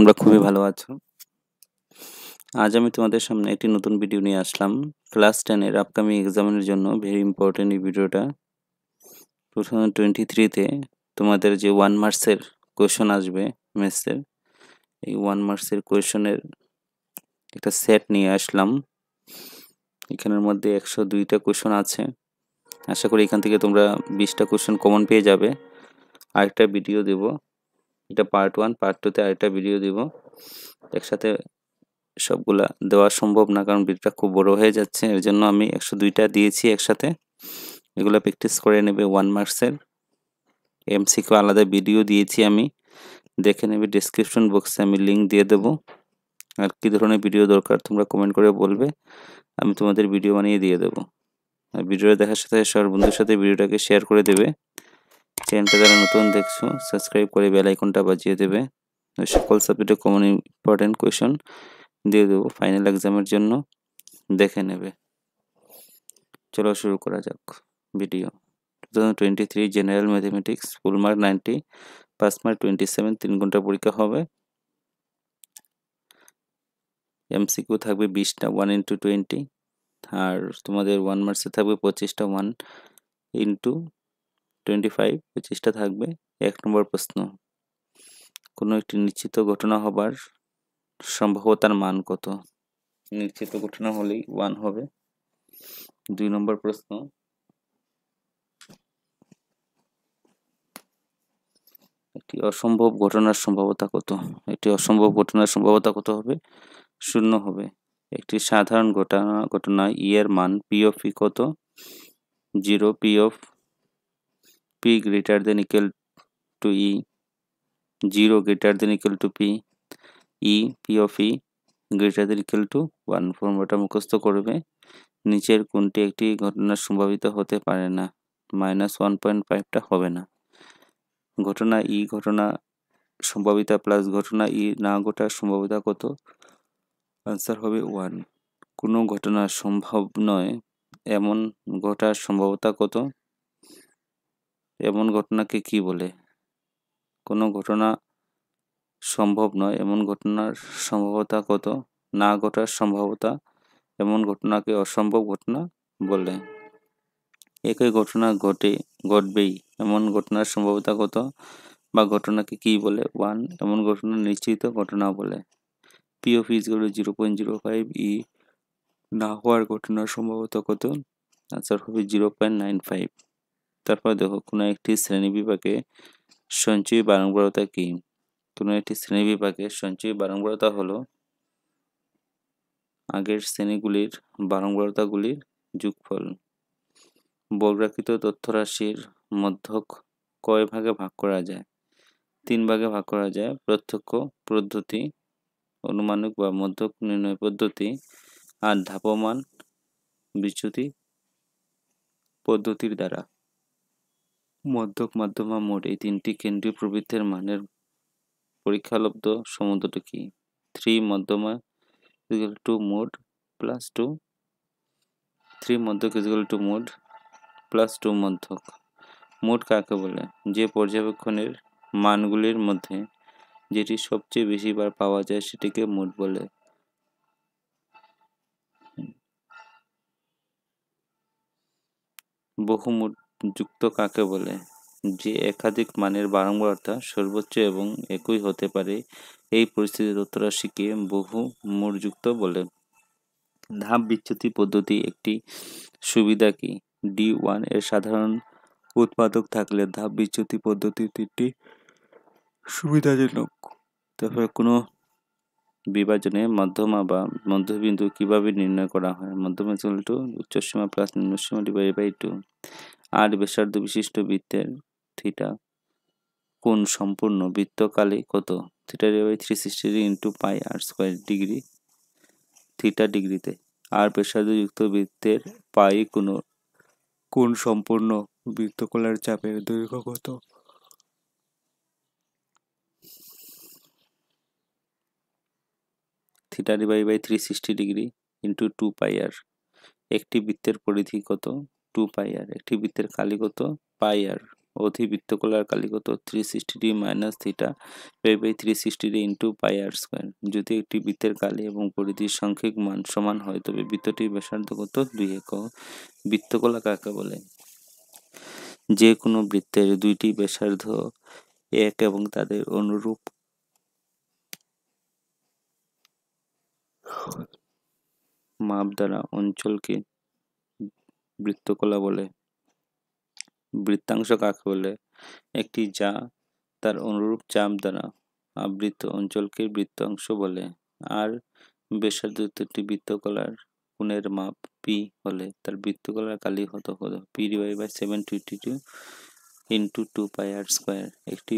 তোমরা খুবই ভালো আছো। আজ আমি তোমাদের সামনে একটি নতুন ভিডিও নিয়ে আসলাম। ক্লাস টেনের আপকামিং এক্সামের জন্য ভেরি ইম্পর্টেন্ট এই ভিডিওটা টু। থাউজেন্ড টোয়েন্টি থ্রিতে তোমাদের যে ওয়ান মার্কসের কোয়েশন আসবে ম্যাথসের এই ওয়ান মার্কসের কোয়েশনের একটা সেট নিয়ে আসলাম। এখানের মধ্যে একশো দুইটা কোয়েশন আছে। আশা করি এখান থেকে তোমরা বিশটা কোয়েশন কমন পেয়ে যাবে। আরেকটা ভিডিও দেব। এটা পার্ট ওয়ান পার্ট টুতে আরেকটা ভিডিও দিব। একসাথে সবগুলা দেওয়া সম্ভব না, কারণ ভিডিওটা খুব বড় হয়ে যাচ্ছে। এর জন্য আমি একশো দুইটা দিয়েছি একসাথে। এগুলো প্র্যাকটিস করে নেবে ওয়ান মার্কসের এমসিকিউ আলাদা ভিডিও দিয়েছি আমি। দেখে নেবে ডিসক্রিপশন বক্সে আমি লিঙ্ক দিয়ে দেব। আর কী ধরনের ভিডিও দরকার তোমরা কমেন্ট করে বলবে। আমি তোমাদের ভিডিও বানিয়ে দিয়ে দেবো। আর ভিডিওটা দেখার সাথে সবার বন্ধুর সাথে ভিডিওটাকে শেয়ার করে দেবে। চ্যানেলটা যারা নতুন দেখছ সাবস্ক্রাইব করে বেল আইকনটা বাজিয়ে দেবে। সকল সাবজেক্টে কমন ইম্পর্টেন্ট কোয়েশন দিয়ে দেবো ফাইনাল এক্সামের জন্য। দেখে নেবে। চলো শুরু করা যাক video two twenty three general mathematics full mark ninety pass mark twenty seven তিন ঘণ্টা পরীক্ষা হবে। এমসিকিউ থাকবে বিশটা ওয়ান ইন্টু টোয়েন্টি আর তোমাদের ওয়ান মার্কসে থাকবে পঁচিশটা ওয়ান ইন্টু টোয়েন্টি ফাইভ থাকবে এক নম্বর প্রশ্ন। কোনো একটি নিশ্চিত ঘটনা হবার সম্ভাবতার মান কত? নিশ্চিত ঘটনা হলেই ওয়ান হবে। দুই নম্বর প্রশ্ন। একটি অসম্ভব ঘটনার সম্ভাবতা কত? একটি অসম্ভব ঘটনার সম্ভাবতা কত হবে? শূন্য হবে। একটি সাধারণ ঘটনা ঘটনা ই এর মান পি অফ ই কত? Zero P of P greater than equal to E zero greater than equal to P E P of E greater than equal to one ফর্মুলাটা মুখস্থ করবে। নিচের কোনটি একটি ঘটনা সম্ভাবিত হতে পারে না মাইনাস ওয়ান পয়েন্ট ফাইভটা হবে না। ঘটনা ই ঘটনা সম্ভাবিতা প্লাস ঘটনা ই না ঘটার সম্ভাবিতা কত? আনসার হবে ওয়ান কোনো ঘটনা সম্ভব নয়, এমন ঘটার সম্ভাবতা কত? এমন ঘটনাকে কি বলে? কোনো ঘটনা সম্ভব নয়। এমন ঘটনার সম্ভাবতা কত? না ঘটার সম্ভাবতা এমন ঘটনাকে অসম্ভব ঘটনা বলে। একই ঘটনা ঘটে, ঘটবেই। এমন ঘটনার সম্ভাবতা কত বা ঘটনাকে কি বলে? ওয়ান, এমন ঘটনা নিশ্চিত ঘটনা বলে। P of is zero point zero five E না হওয়ার ঘটনার সম্ভাবতা কত? আনসার হবে জিরো পয়েন্ট নাইন ফাইভ তারপর দেখো, কোনো একটি শ্রেণি বিভাগে সঞ্চয়ী বারংবারতা কি? কোনো একটি শ্রেণি বিভাগে সঞ্চয়ী বারংবারতা হলো আগের শ্রেণীগুলির বারংবারতাগুলির যোগফল। বর্গাকৃত তথ্যরাশির মধ্যক কয় ভাগে ভাগ করা যায়? তিন ভাগে ভাগ করা যায়। প্রত্যক্ষ পদ্ধতি, অনুমানিক বা মধ্যক নির্ণয় পদ্ধতি, আর ধাপমান বিচ্যুতি পদ্ধতির দ্বারা। মধ্যক মাধ্যমা মোড এই তিনটি কেন্দ্রীয় প্রবৃত্তের মানের পরীক্ষালব্ধ সমুদ্রটি কি? থ্রি মধ্যমা equal to mode plus two three মধ্যক equal to mode plus two মধ্যক। মোড কাকে বলে? যে পর্যবেক্ষণের মানগুলির মধ্যে যেটি সবচেয়ে বেশি বার পাওয়া যায় সেটিকে মোড বলে। বহুমুট যুক্ত কাকে বলে? যে একাধিক মানের বারংবারতা সর্বোচ্চ এবং একই হতে পারে, এই পরিস্থিতি তথ্যরাশিকে বহু মোড়যুক্ত বলে। ধাপ বিচ্যুতি পদ্ধতি একটি সুবিধা কি? ডি ওয়ানের সাধারণ উৎপাদক থাকলে ধাপ বিচ্যুতি পদ্ধতি তিনটি সুবিধাজনক। তারপরে কোনো বিভাজনে মধ্যমা বা মধ্যবিন্দু কীভাবে নির্ণয় করা হয়? মধ্যমা ইকুয়াল টু উচ্চসীমা প্লাস নিম্নসীমা ডিভাইড বাই টু আর ব্যাসার্ধ বিশিষ্ট বৃত্তের থিটা কোন সম্পূর্ণ বৃত্তকালে কত? Theta by three sixty degree into pi R square degree theta ডিগ্রিতে আর ব্যাসার্ধযুক্ত বৃত্তের পাই কোনো কোন সম্পূর্ণ বৃত্তকলার চাপের দৈর্ঘ্য কত? Theta divide by three sixty degree into two pi একটি বৃত্তের পরিধি কত? টু পাই একটি বৃত্তের কালি কত? পাই আর অধিবৃত্তকলার কালি কত? Three sixty degree minus theta by by three sixty degree into pi R square যদি একটি বৃত্তের কালি এবং পরিধির সাংখ্যিক মান সমান হয়, তবে বৃত্তটির ব্যাসার্ধ কত? দুই একক। বৃত্তকলা কাকে বলে? যে কোনো বৃত্তের দুইটি ব্যাসার্ধ এক এবং তাদের অনুরূপ মাপ দ্বারা অঞ্চলকে বৃত্তকলা বলে। বৃত্তাংশ কাকে বলে? একটি যা তার অনুরূপ চাপ দ্বারা আবৃত অঞ্চলকে বৃত্তাংশ বলে। আর ব্যাসার্ধটি বৃত্তকলার কোণের মাপ পি হলে তার বৃত্তকলার কালি হত হতো P divide by seven two into two pi R square একটি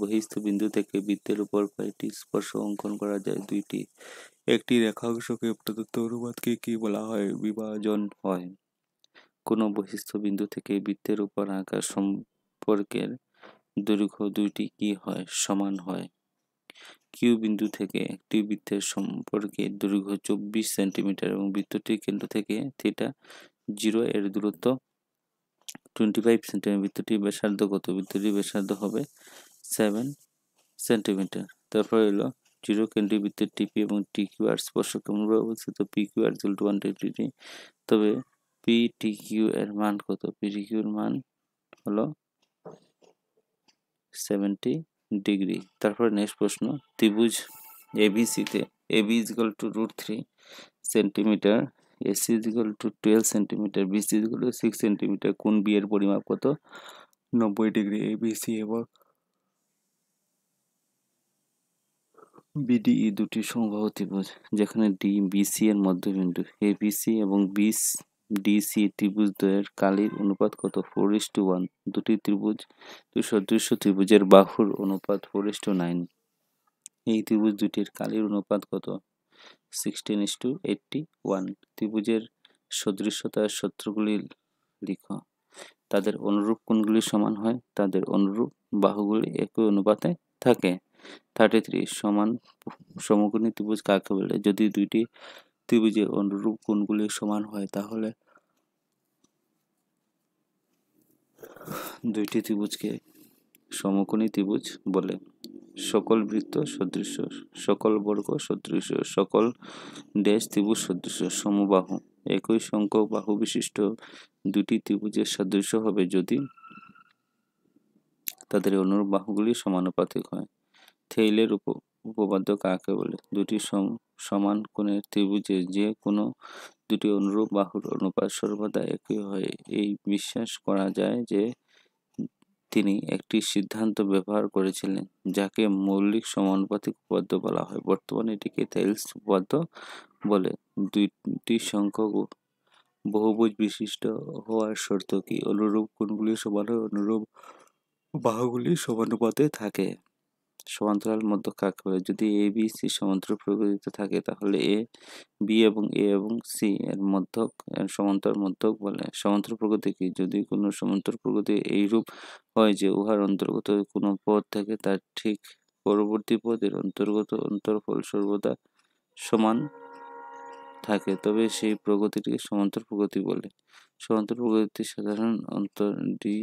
বহিস্থ বিন্দু থেকে বৃত্তের উপর কয়টি স্পর্শ অঙ্কন করা যায় দুইটি। একটি রেখাংশকে প্রদত্ত অনুপাতকে কি বলা হয়? বিভাজন হয়। কোনো বহিস্থ বিন্দু থেকে বৃত্তের উপর আঁকা সম্পর্কের দৈর্ঘ্য দুইটি কি হয়? সমান হয়। কিউ বিন্দু থেকে একটি বৃত্তের সম্পর্কে দৈর্ঘ্য চব্বিশ সেন্টিমিটার এবং বৃত্তটির কেন্দ্র থেকে থিটা জিরো এর দূরত্ব টোয়েন্টি ফাইভ সেন্টিমিটার বৃত্তটির ব্যাসার্ধ কত বৃত্তটির ব্যাসার্ধ হবে সেভেন সেন্টিমিটার তারপর এলো জিরো কেন্দ্রীয় বৃত্তের টিপি এবং টি কিউ আর স্পর্শক কেমনভাবে অবস্থিত P Q R two one degree তবে পি টি কিউ এর মান কত? পি টি কিউ এর মান হলো সেভেন্টি ডিগ্রি তারপর নেক্সট প্রশ্ন, ত্রিভুজ এবিসিতে AB is equal to root three centimetre AC is equal to twelve centimetre BC is equal to six centimetre কোন বি এর পরিমাপ কত? নব্বই ডিগ্রি এবিসি এবং বিডিই দুটি সমবাহু ত্রিভুজ, যেখানে ডি বিসি এর মধ্যবিন্দু। এ বিসি এবং বিস ডিসি ত্রিভুজদ্বয়ের কালির অনুপাত কত? ফোর ইস টু ওয়ান দুটি ত্রিভুজ দুই সদৃশ্য ত্রিভুজের বাহুর অনুপাত ফোর ইস টু নাইন এই ত্রিভুজ দুটির কালির অনুপাত কত? Sixteen is to eighty one ত্রিভুজের সদৃশ্যতার সূত্রগুলি লিখো। তাদের অনুরূপ কোণগুলি সমান হয়? তাদের অনুরূপ বাহুগুলি একই অনুপাতে থাকে। থার্টি থ্রি সমান সমকোণী ত্রিভুজ কাকে বলে? যদি দুইটি ত্রিভুজের অনুরূপ কোণগুলি সমান হয়, তাহলে দুইটি ত্রিভুজকে সমকোণী ত্রিভুজ বলে। সকল বৃত্ত সদৃশ, সকল বর্গ সদৃশ, সকল দেশ ত্রিভুজ সদৃশ, সমবাহু। একই সংখ্যক বাহু বিশিষ্ট। দুটি ত্রিভুজের সাদৃশ্য হবে যদি তাদের অনুরূপ বাহুগুলি সমানুপাতিক হয়। থেইলের উপ উপপাদ্য কাকে বলে, দুটি সমান কোণের ত্রিভুজে যে কোনো দুটি অনুরূপ বাহুর অনুপাত সর্বদা একই হয়। এই বিশ্বাস করা যায় যে তিনি একটি সিদ্ধান্ত ব্যবহার করেছিলেন, যাকে মৌলিক সমানুপাতিক উপপাদ্য বলা হয়। বর্তমানে এটিকে থেলস উপপাদ্য বলে। দুইটি সংখ্যক বহুভুজ বিশিষ্ট হওয়ার শর্ত কি? অনুরূপ কোণগুলি সমান হয়, অনুরূপ বাহুগুলি সমানুপাতে থাকে। সমান্তরাল মধ্য কাকে বলে। যদি এ বি সি সমান্তরাল প্রকৃতিতে থাকে, তাহলে এ বি এবং এ এবং সি এর মধ্যক সমান্তর মধ্যক বলে। সমান্তর প্রকৃতি কি? যদি কোনো সমান্তর প্রকৃতি এইরূপ হয় যে উহার অন্তর্গত কোনো পদ থাকে, তার ঠিক পরবর্তী পদের অন্তর্গত অন্তরফল সর্বদা সমান থাকে, তবে সেই প্রগতিটিকে সমান্তর প্রগতি বলে। সমান্তর প্রগতির সাধারণ অন্তর, ডি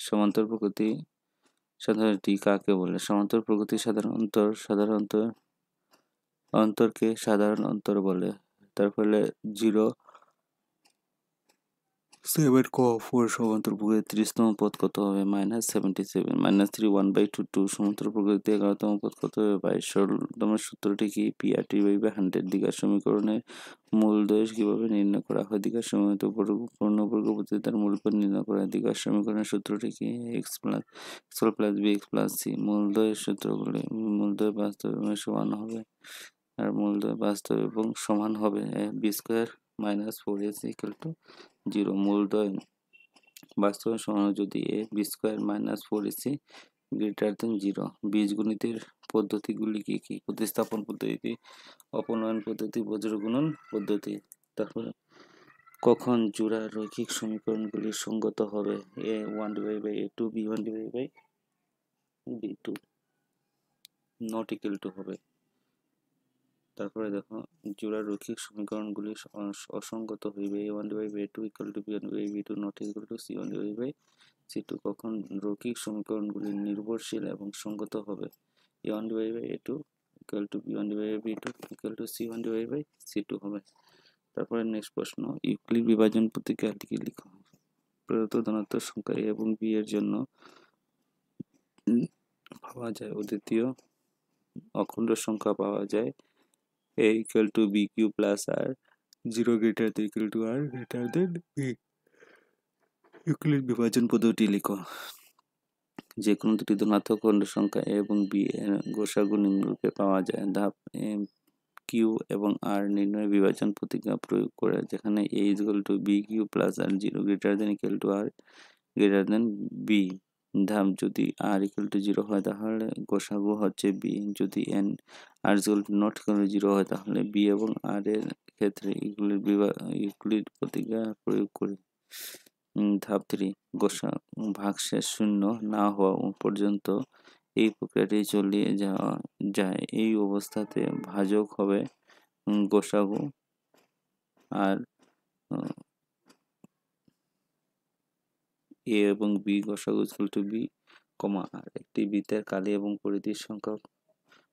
সমান্তর প্রকৃতি সাধারণটি কাকে বলে? সমান্তর প্রকৃতি সাধারণ অন্তর সাধারণত অন্তরকে সাধারণ অন্তর বলে। তার ফলে জিরো সেভেন ক ফোর সমান্তর প্রকৃতি ত্রিশতম পদ কত হবে minus seventy seven minus three one by two two সমান্তর প্রকৃতি এগারোতম পদ কত হবে বাইশ সরলতম সূত্রটি কি? P R T by hundred দিঘার সমীকরণের মূল দোষ কীভাবে নির্ণয় করা হয়? দিঘার সমীকরণ পূর্ণবর্গ তার মূল পদ নির্ণয় করা হয়। দিঘার সমীকরণের সূত্রটি কি? X plus X plus B X plus C মূলদয়ের সূত্রগুলি মূলদয় বাস্তব সমান হবে। আর মূল মূলদয় বাস্তব এবং সমান হবে। B square minus four S equal to zero মূলদয় বাস্তব সমান যদি A B square minus four AC greater than zero. বীজগণিতের পদ্ধতিগুলি কি কি? প্রতিস্থাপন পদ্ধতি, অপনয়ন পদ্ধতি বজ্রগুণন পদ্ধতি। তারপরে কখন জোড়া রৈখিক সমীকরণগুলি সঙ্গত হবে? A one divide by A two, B one divide by B two. Not equal to হবে। তারপরে দেখো, জোড়া রৈখিক সমীকরণগুলি অসঙ্গত হইবে। A one divide by two equal to B one by B two not equal to C one divide by C two কখন রৈখিক সমীকরণগুলি নির্ভরশীল এবং সঙ্গত হবে? A one divide by A two equal to B one divide B two equal to C one divide by C two হবে। তারপরে next প্রশ্ন, ইউক্লিড বিভাজন প্রতিক্রিয়া দিকে লিখো। প্রদত্ত ধনাত্মক সংখ্যা এ এবং বি এর জন্য পাওয়া যায়। অদ্বিতীয় অখণ্ড সংখ্যা পাওয়া যায়। A equal to b q plus r 0 greater than equal to r greater than b Euclid বিভাজন পদ্ধতি লিখো যে কোনো দুটি ধনাত্মক খণ্ড সংখ্যা a এবং b এর গোসাগু নিম্নরূপে পাওয়া যায় ধাপ এম কিউ এবং আর নির্ণয় বিভাজন প্রতিক্রিয়া প্রয়োগ করে যেখানে is equal to b q plus r 0 greater than equal to r greater than b ধাপ যদি আর ইকুয়াল টু জিরো হয় তাহলে গোসাগু হচ্ছে বি যদি N R equal to not equal to zero হয় তাহলে বি এবং আর এর ক্ষেত্রে ইকুলিড বিভাগ ইকুলিড প্রতিক্রিয়া প্রয়োগ করি। ধাপ থ্রি গোসা ভাগশেষ শূন্য না হওয়া পর্যন্ত এই প্রক্রিয়াটি চলিয়ে যাওয়া যায়। এই অবস্থাতে ভাজক হবে গোসাগু আর এ এবং বি গসাগু equal to B comma R একটি বৃত্তের কালি এবং পরিধির সংখ্যা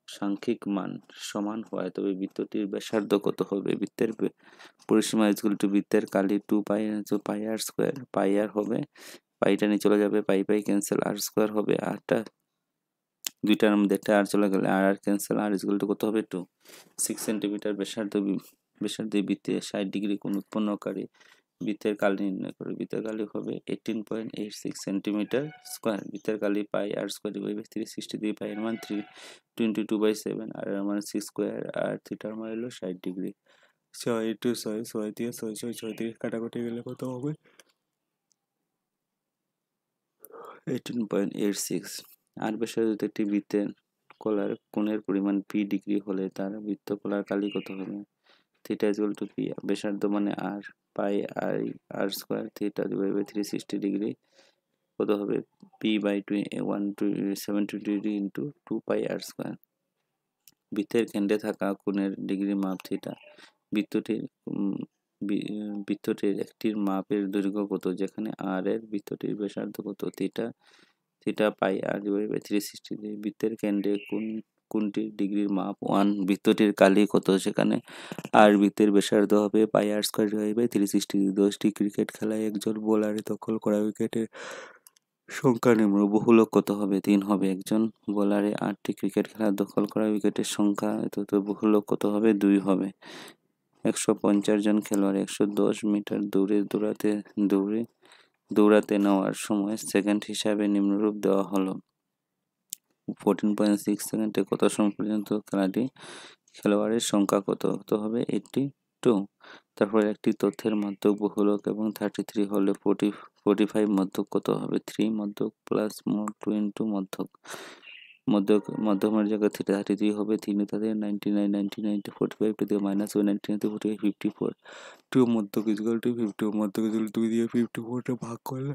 সাংখ্যিক মান সমান হয়, তবে বৃত্তটির ব্যাসার্ধ কত হবে? বৃত্তের পরিসীমা ইকুয়াল টু বৃত্তের কালি টু পাই পাই আর স্কোয়ার পাই আর হবে পাইটা নিয়ে চলে যাবে পাই পাই ক্যান্সেল আর স্কোয়ার হবে আরটা দুইটার মধ্যে একটা আর চলে গেলে R R cancel R equal to কত হবে? টু সিক্স সেন্টিমিটার ব্যাসার্ধ ব্যাসার্ধ বৃত্তে ষাট ডিগ্রি কোণ উৎপন্নকারী বৃত্তের কালি নির্ণয় করে। বৃত্তের কালি হবে eighteen point eight six centimetre square বৃত্তের কালি pi R square divide by three sixty three pi এর মান three twenty two by seven R এর মান সিক্স স্কোয়ার আর থিটার মান হলো ষাট ডিগ্রি ছয় ইন্টু ছয় ছয় দিয়ে ছয় ছয় ছয় দিয়ে কাটাকুটি গেলে কত হবে? Eighteen point eight six R ব্যাসার্ধ একটি বৃত্তের কলার কোণের পরিমাণ পি ডিগ্রি হলে তার বৃত্ত কলার কালি কত হবে? থিটা ইজ টু পি ব্যাসার্ধ মানে R pi R R square theta divide by three sixty degree কত হবে? P by two one two seven twenty degree into two pi R square বৃত্তের কেন্দ্রে থাকা কোণের ডিগ্রি মাপ থিটা বৃত্তটির বৃত্তটির একটির মাপের দৈর্ঘ্য কত? যেখানে আর এর বৃত্তটির ব্যাসার্ধ কত? Theta theta pi R divide by three sixty বৃত্তের কেন্দ্রে কোন কোনটির ডিগ্রির মাপ? ওয়ান, বৃত্তটির কালি কত? সেখানে আর বৃত্তের ব্যাসার্ধ হবে pi R square divide by three sixty দশটি ক্রিকেট খেলায় একজন বোলারে দখল করা উইকেটের সংখ্যা নিম্ন বহুলক কত হবে? তিন হবে। একজন বোলারে আটটি ক্রিকেট খেলা দখল করা উইকেটের সংখ্যা এত বহুলক কত হবে? দুই হবে। একশো পঞ্চাশ জন খেলোয়াড়, একশো দশ মিটার দৌড়ে দৌড়াতে দৌড়ে দৌড়াতে নেওয়ার সময় সেকেন্ড হিসাবে নিম্নরূপ দেওয়া হলো। ফোরটিন পয়েন্ট সিক্স সেকেন্ডে কত সময় পর্যন্ত খেলাটি খেলোয়াড়ের সংখ্যা কত? হতে হবে এইটটি টু তারপরে একটি তথ্যের মধ্যক বহুলক এবং থার্টি থ্রি হলে ফোর্টি ফোর্টি ফাইভ মধ্যক কত হবে? থ্রি মধ্যক প্লাস টু ইন্টু মধ্যক। মধ্যক মধ্যমের জায়গায় থ্রি থার্টি থ্রি হবে। তিন তাদের ninety nine ninety nine two forty five two দিয়ে minus one ninety nine two forty five fifty four two মধ্যক ইজুয়াল টু ফিফটি মধ্যক ইজুয়াল টু দিয়ে ফিফটি ফোরটা ভাগ করলে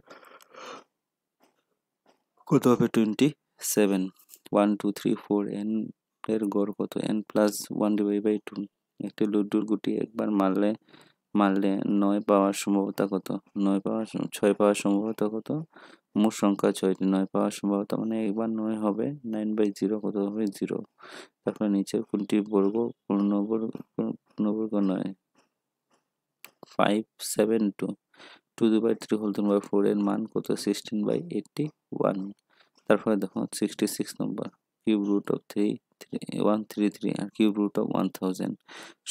কত হবে? Twenty seven one two three four N এর গড় কত? N plus one divide by two একটি লুডুর গুটি একবার মারলে মারলে নয় পাওয়ার সম্ভবতা কত? নয় পাওয়ার ছয় পাওয়ার সম্ভবতা কত? মোট সংখ্যা ছয়টি, নয় পাওয়ার সম্ভবতা মানে একবার নয় হবে নাইন বাই জিরো কত হবে? জিরো তারপরে নিচে কোনটি বর্গ? পূর্ণবর্গ পূর্ণবর্গ নয়। ফাইভ সেভেন টু টু দু by three whole by four এর মান কত? সিক্সটিন বাই এইটটি ওয়ান তারপরে দেখো sixty six number cube root of three three one three three R cube root of one thousand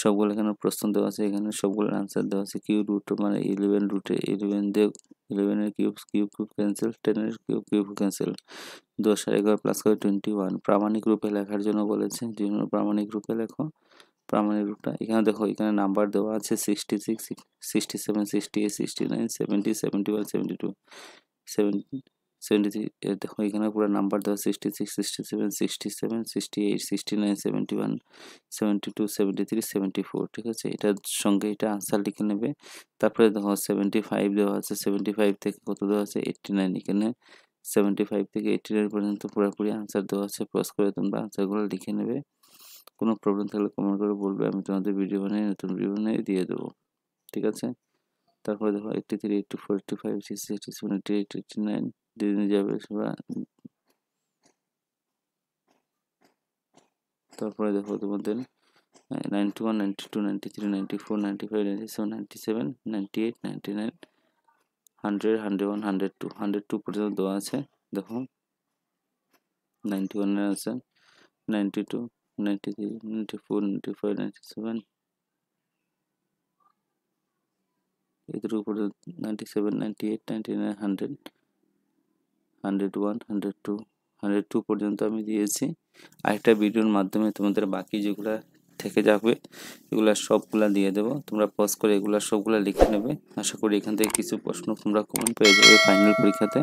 সবগুলো এখানে প্রশ্ন দেওয়া আছে, এখানে সবগুলোর আনসার দেওয়া আছে। কিউব রুট মানে ইলেভেন রুটে ইলেভেন দিয়ে ইলেভেনের কিউব কিউব কিউব ক্যান্সেল টেনের কিউব কিউব ক্যান্সেল দশ আর এগারো প্লাস করে টোয়েন্টি ওয়ান প্রামাণিক রূপে লেখার জন্য বলেছে, যে প্রামাণিক রূপে লেখো। প্রামাণিক রূপটা, এখানে দেখো, এখানে নাম্বার দেওয়া আছে sixty six sixty seven sixty eight sixty nine seventy seventy one seventy two seventy seventy three দেখো এখানে পুরো নাম্বার দেওয়া sixty six sixty seven sixty seven sixty eight sixty nine seventy one seventy two seventy three seventy four ঠিক আছে? এটার সঙ্গে এটা answer লিখে নেবে। তারপরে দেখো সেভেন্টি ফাইভ দেওয়া আছে সেভেন্টি ফাইভ থেকে কত দেওয়া আছে? এইটটি নাইন এখানে সেভেন্টি ফাইভ থেকে এইটটি নাইন পর্যন্ত পুরোপুরি আনসার দেওয়া আছে। পজ করে তোমরা আনসারগুলো লিখে নেবে। কোনো প্রবলেম থাকলে কমেন্ট করে বলবে, আমি তোমাদের ভিডিও বানিয়ে নতুন ভিডিও বানিয়ে দিয়ে দেবো। ঠিক আছে? তারপরে দেখো eighty three eighty four eighty five sixty eighty seven eighty eight eighty nine যাবে বা তারপরে দেখো তোমাদের ninety one ninety two ninety three ninety four ninety five ninety seven ninety seven ninety eight ninety nine hundred hundred one hundred two hundred two পর্যন্ত দেওয়া আছে। দেখো ninety ওয়ানের আছে ninety two ninety three ninety four ninety five ninety seven এদের উপরে ninety seven ninety eight ninety nine hundred hundred one hundred two hundred two পর্যন্ত আমি দিয়েছি। আরেকটা ভিডিওর মাধ্যমে তোমাদের বাকি যেগুলো থেকে যাবে, এগুলা সবগুলা দিয়ে দেবো। তোমরা পজ করে এগুলা সবগুলা লিখে নেবে। আশা করি এখান থেকে কিছু প্রশ্ন তোমরা কমন পেয়ে যাবে ফাইনাল পরীক্ষাতে।